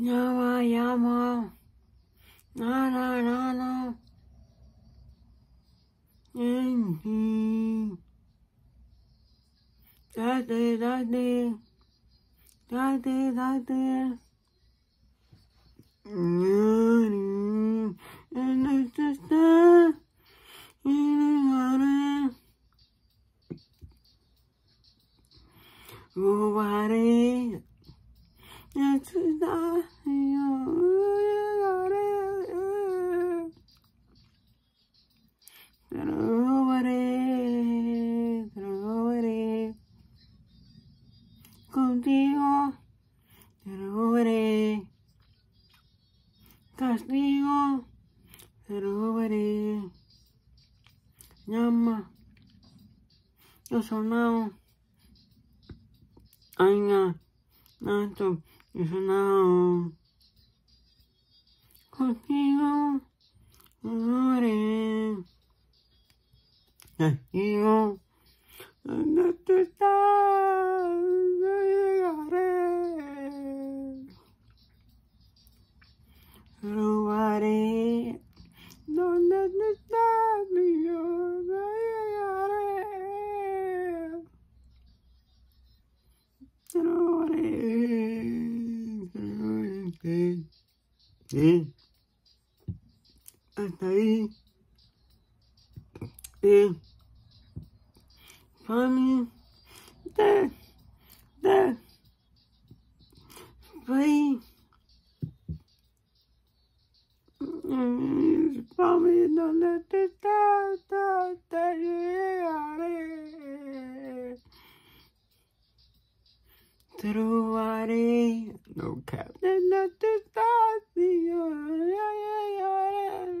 Yama yama. Na na na na. Mm-hmm. Daddy, daddy. Daddy, daddy. Mm-hmm. And it's just that. Mm-hmm. Nobody. It's not Contigo, te robaré. Castigo, te robaré. Llama, yo sonado. Ay, no, sonado contigo, trovaré castigo, donde tú estás, yo llegaré. Probaré donde tú estás, mi yo llegaré. Probaré, Sí. Hasta ahí. Sí. Mami, de, de, fui. Mami, ¿dónde te estás? Te, te Trovaré. No cap. ¿Dónde te estás? Y yo ya llegaré.